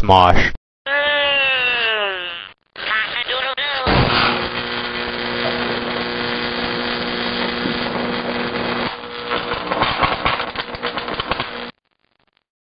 Smosh.